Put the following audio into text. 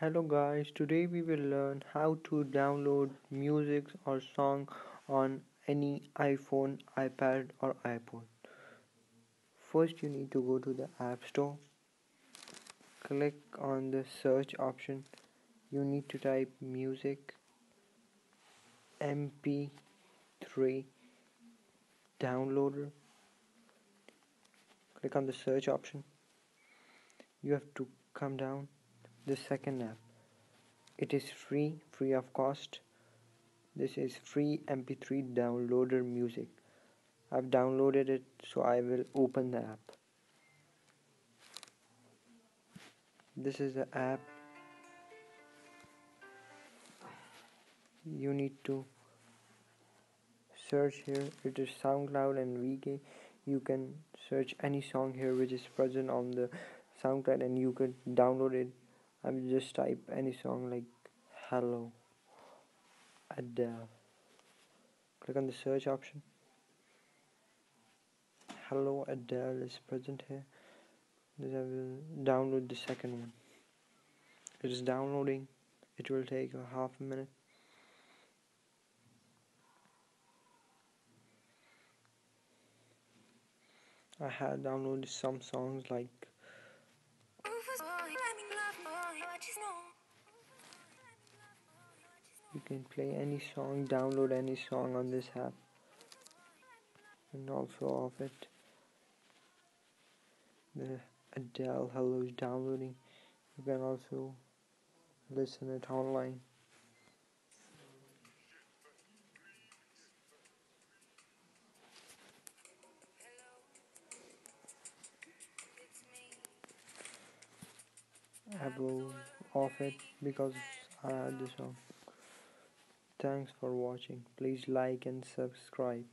Hello guys, today we will learn how to download music or song on any iPhone, iPad or iPod. First you need to go to the App Store. Click on the search option. You need to type music MP3 downloader. Click on the search option. You have to come down the second app. It is free free of cost. This is free mp3 downloader music. I've downloaded it so I will open the app. This is the app you need to search here. It is SoundCloud and VK you can search any song here which is present on the SoundCloud and you can download it I will just type any song like hello Adele? Click on the search option. Hello Adele is present here. Then I will download the second one. It is downloading. It will take a half a minute. I had downloaded some songs like you can play any song download any song on this app and also off it. The Adele Hello is downloading. You can also listen it online Will off it because I had this song Thanks for watching. Please like and subscribe.